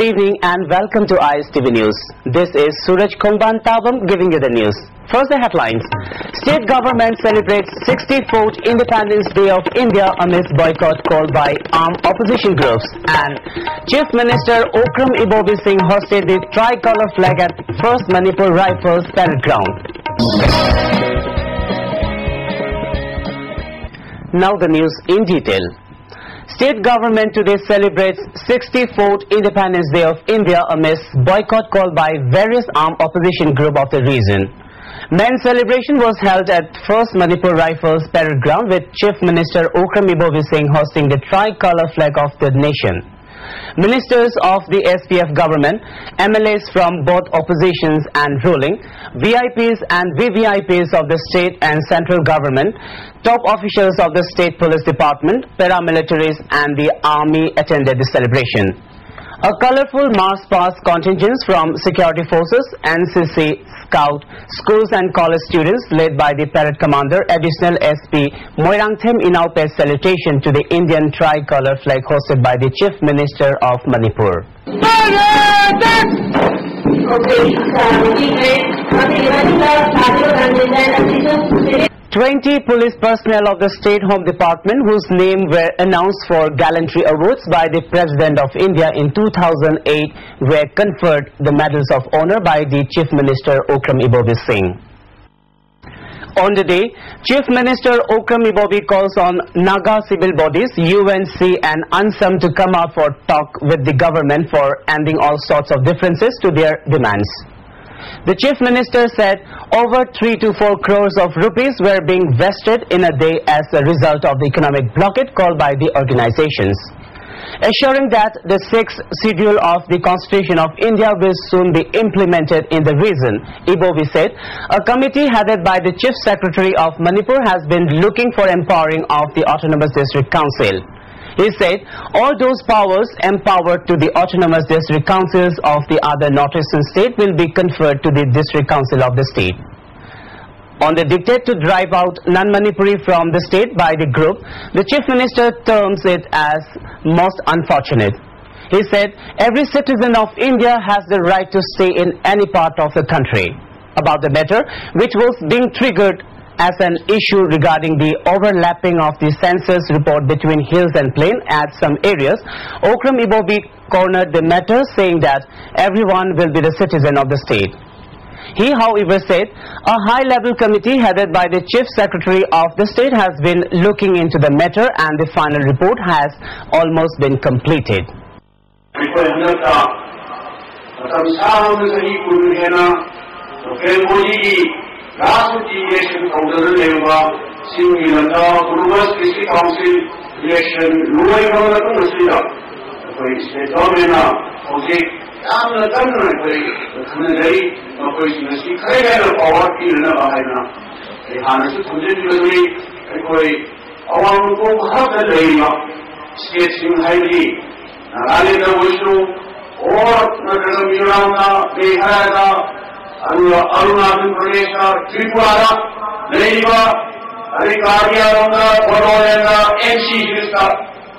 Good evening and welcome to ISTV News. This is Suraj Kongban Tabam giving you the news. First the headlines. State government celebrates 64th Independence Day of India amidst boycott called by armed opposition groups. And Chief Minister Okram Ibobi Singh hosted the tricolor flag at First Manipur Rifles Parade Ground. Now the news in detail. State government today celebrates 64th Independence Day of India amidst boycott called by various armed opposition group of the region. Main celebration was held at First Manipur Rifles Parade Ground with Chief Minister Okram Ibobi Singh hosting the tricolor flag of the nation. Ministers of the SPF government, MLAs from both oppositions and ruling, VIPs and VVIPs of the state and central government, top officials of the state police department, paramilitaries and the army attended the celebration. A colorful march past contingents from security forces, NCC, Scout, schools and college students led by the parade commander, additional SP Moirangthem Inau paid salutation to the Indian tricolor flag hosted by the Chief Minister of Manipur. Okay, 20 police personnel of the State Home Department whose name were announced for gallantry awards by the President of India in 2008 were conferred the medals of honor by the Chief Minister Okram Ibobi Singh. On the day, Chief Minister Okram Ibobi calls on Naga civil bodies, UNC and ANSAM to come out for talk with the government for ending all sorts of differences to their demands. The chief minister said over 3 to 4 crores of rupees were being vested in a day as a result of the economic blockade called by the organizations. Assuring that the sixth schedule of the Constitution of India will soon be implemented in the region, Ibobi said, a committee headed by the Chief Secretary of Manipur has been looking for empowering of the Autonomous District Council. He said all those powers empowered to the autonomous district councils of the other northeastern state will be conferred to the district council of the state. On the dictate to drive out non-Manipuri from the state by the group, the chief minister terms it as most unfortunate. He said every citizen of India has the right to stay in any part of the country. About the matter, which was being triggered as an issue regarding the overlapping of the census report between hills and plain at some areas, Okram Ibobi cornered the matter saying that everyone will be the citizen of the state. He, however, said a high-level committee headed by the Chief Secretary of the state has been looking into the matter and the final report has almost been completed. Classification from the Lema, Singilanda, Burma's District Council election, Luai Bangla Kung Nasida. Koi Sne Domena, Oje, Yam Na Tan Na Koi, Kune Dari, Na Koi Sne Si Kai Gai Na Power Ki Na Bahai Na. Rihana Si Kunde Dilani, Koi, Awam Ko Bhat Na Dari Ma, State Singh Hai Di, Nagale Na Vishnu, और नगर मिलाना बेहरा अरुणाचल అరుణాచల్ ప్రదేశ్ త్రిపుర లేనివ अरे कार्यालय Baroda MC का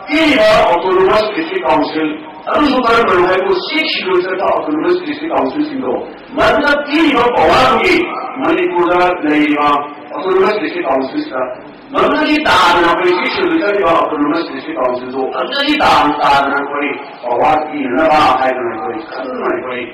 तीन बार autonomous district council अनुसूचन बन को वो सिक्स यूनिवर्सिटी का ऑटोनोमस डिस्ट्रिक्ट काउंसिल सिंधो। मतलब तीन बार पवार पवारोगे, मणिपुर का नहीं ऑटोनोमस डिस्ट्रिक्ट काउंसिल का। मतलब ये धारणा पड़ी सिक्स यूनिवर्सिटी का ऑटोनोमस डिस्ट्रिक्ट काउंसिल हो अंदर ही धारणा पड़ी पवार की नवा है पड़ी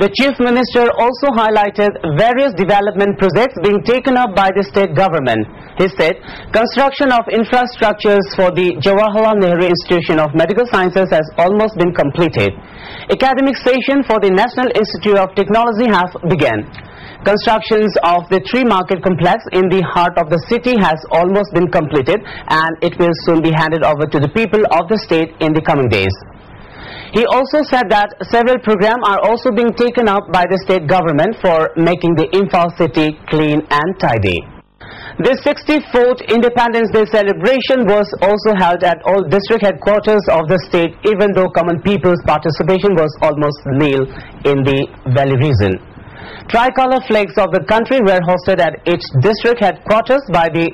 The Chief Minister also highlighted various development projects being taken up by the state government. He said construction of infrastructures for the Jawaharlal Nehru Institution of Medical Sciences has almost been completed. Academic session for the National Institute of Technology has begun. Constructions of the Tree Market Complex in the heart of the city has almost been completed and it will soon be handed over to the people of the state in the coming days. He also said that several programs are also being taken up by the state government for making the Imphal city clean and tidy. The 64th Independence Day celebration was also held at all district headquarters of the state even though common people's participation was almost nil in the valley region. Tricolor flags of the country were hosted at each district headquarters by the